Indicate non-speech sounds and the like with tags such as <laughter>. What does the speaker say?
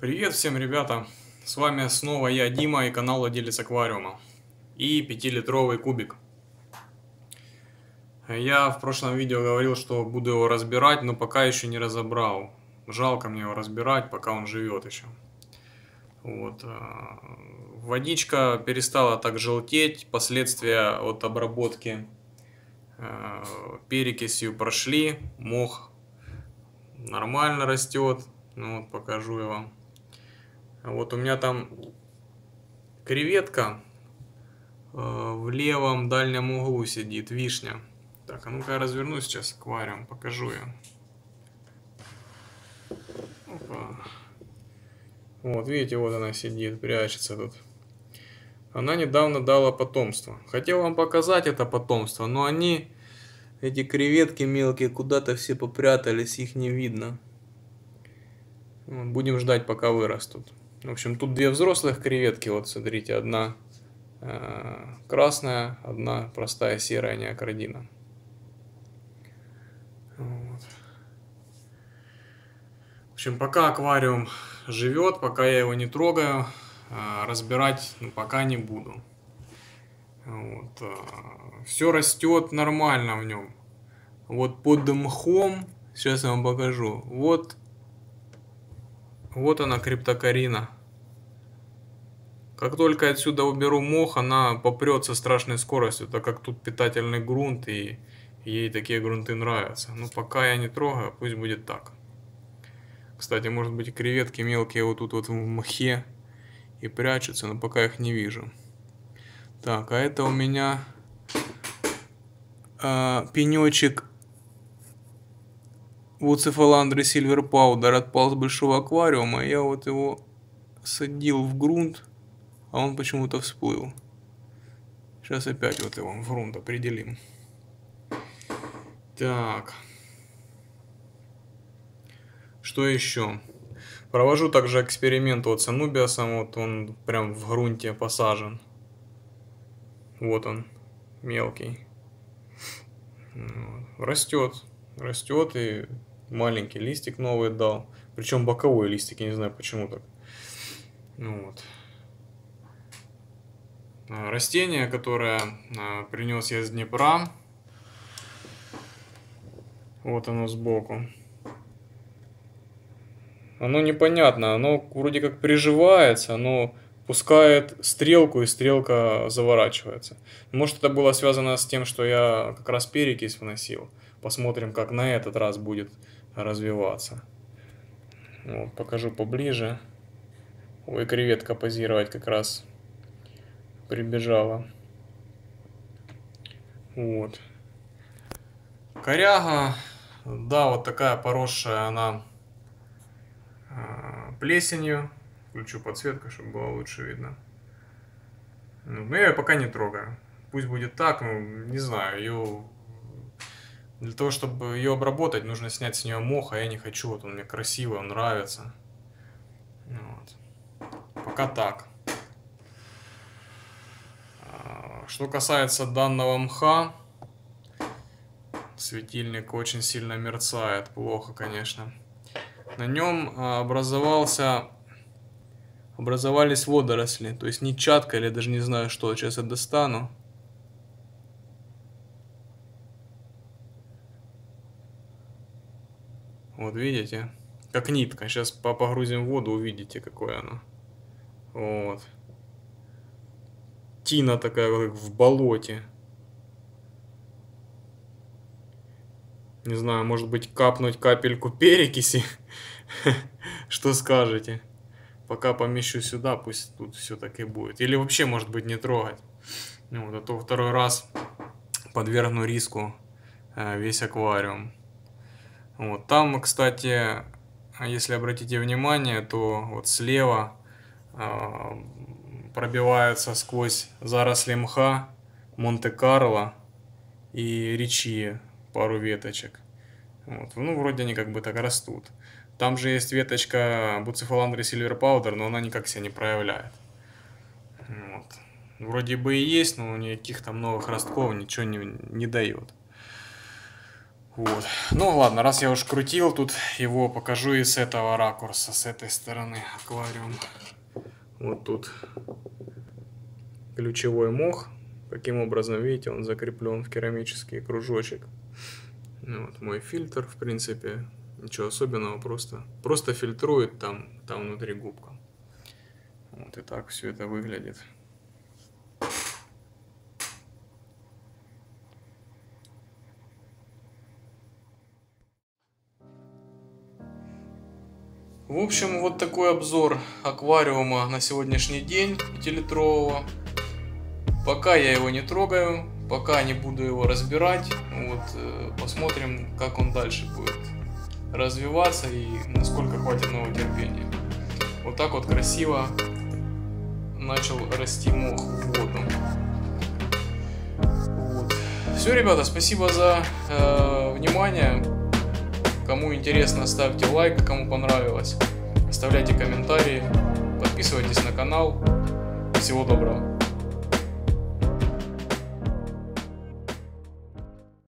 Привет всем, ребята! С вами снова я, Дима, и канал Владелец Аквариума. И 5-литровый кубик. Я в прошлом видео говорил, что буду его разбирать, но пока еще не разобрал. Жалко мне его разбирать, пока он живет еще. Вот. А, водичка перестала так желтеть, последствия от обработки а, перекисью прошли, мох нормально растет. Ну вот покажу я вам. Вот у меня там креветка э, в левом дальнем углу сидит, вишня. Так, а ну-ка я разверну сейчас аквариум, покажу я. Опа. Вот, видите, вот она сидит, прячется тут. Она недавно дала потомство. Хотел вам показать это потомство, но они, эти креветки мелкие, куда-то все попрятались, их не видно. Будем ждать, пока вырастут. В общем, тут две взрослых креветки. Вот, смотрите, одна э, красная, одна простая серая неокардина. Вот. В общем, пока аквариум живет, пока я его не трогаю, э, разбирать ну, пока не буду. Вот. Э, все растет нормально в нем. Вот под мхом, сейчас я вам покажу, вот вот она, криптокарина. Как только отсюда уберу мох, она попрет со страшной скоростью, так как тут питательный грунт, и ей такие грунты нравятся. Но пока я не трогаю, пусть будет так. Кстати, может быть креветки мелкие вот тут вот в мхе и прячутся, но пока их не вижу. Так, а это у меня э, пенечек Вуцефаландры Сильвер Паудер отпал с большого аквариума, я вот его садил в грунт, а он почему-то всплыл. Сейчас опять вот его в грунт определим. Так. Что еще? Провожу также эксперимент вот с Анубиасом, вот он прям в грунте посажен. Вот он, мелкий. Растет, растет и маленький листик новый дал. Причем боковой листик, я не знаю почему так. Ну вот. А, растение, которое а, принес я с Днепра. Вот оно сбоку. Оно непонятно, оно вроде как приживается, оно пускает стрелку, и стрелка заворачивается. Может, это было связано с тем, что я как раз перекись вносил. Посмотрим, как на этот раз будет развиваться. Вот, покажу поближе. Ой, креветка позировать как раз прибежала. Вот. Коряга, да, вот такая поросшая она э, плесенью. Включу подсветку, чтобы было лучше видно. Ну, но я ее пока не трогаю. Пусть будет так, ну, не знаю, ее для того, чтобы ее обработать, нужно снять с нее мох, а я не хочу. Вот он мне красивый, он нравится. Вот. Пока так. А, что касается данного мха, светильник очень сильно мерцает, плохо, конечно. На нем а, образовался, образовались водоросли, то есть нечатка или даже не знаю что, сейчас я достану. Вот видите? Как нитка. Сейчас погрузим в воду, увидите, какое оно. Вот. Тина такая, как в болоте. Не знаю, может быть, капнуть капельку перекиси? <laughs> Что скажете? Пока помещу сюда, пусть тут все так и будет. Или вообще, может быть, не трогать. Ну, вот, а то второй раз подвергну риску э, весь аквариум. Вот там, кстати, если обратите внимание, то вот слева э, пробивается сквозь заросли мха Монте-Карло и Ричи пару веточек. Вот. Ну, вроде они как бы так растут. Там же есть веточка Буцефаландры Silver Powder, но она никак себя не проявляет. Вот. Вроде бы и есть, но никаких там новых ростков ничего не, не дает. Вот. Ну ладно, раз я уж крутил тут, его покажу и с этого ракурса, с этой стороны аквариум. Вот тут ключевой мох. Каким образом, видите, он закреплен в керамический кружочек. Вот мой фильтр, в принципе, ничего особенного, просто, просто фильтрует там, там внутри губка. Вот и так все это выглядит. В общем, вот такой обзор аквариума на сегодняшний день 5-литрового. Пока я его не трогаю, пока не буду его разбирать. Вот, э, посмотрим, как он дальше будет развиваться и насколько хватит нового терпения. Вот так вот красиво начал расти мох в воду. Вот. Все, ребята, спасибо за э, внимание. Кому интересно, ставьте лайк, кому понравилось. Оставляйте комментарии, подписывайтесь на канал. Всего доброго.